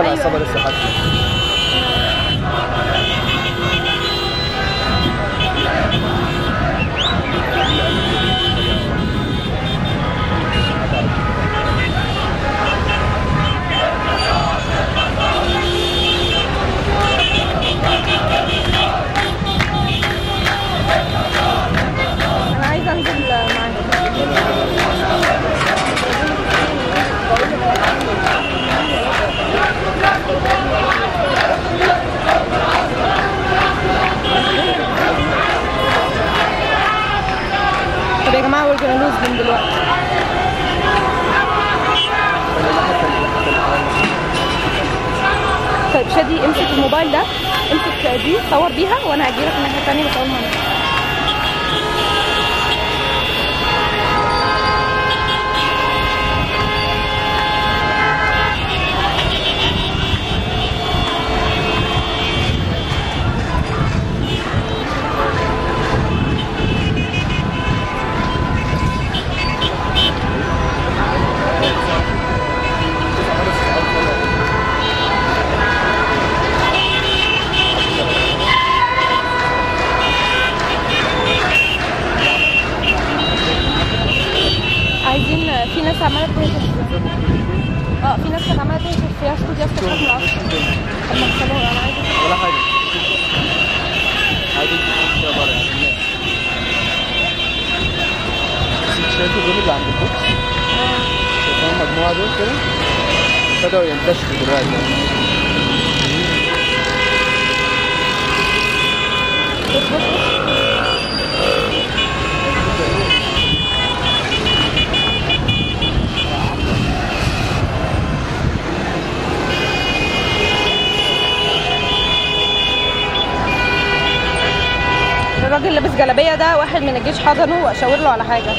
أيوة. العصابه لسه حاكمه دلوقتي. طيب شادي امسك الموبايل ده امسك دي صور بيها وأنا هجيلك الناحيه الثانية بصور معاك آه في ناس كانت عماله تهتف فيها استوديو من العصر طب ما أنا عايزه ولا حاجة. عادي كده بره يعني شايفوا دول اللي عند البوكس. شايفين المجموعة دول كده. بدأوا ينتشروا دلوقتي. بص الراجل لابس جلابية ده واحد من الجيش حضنه وأشاور له على حاجة.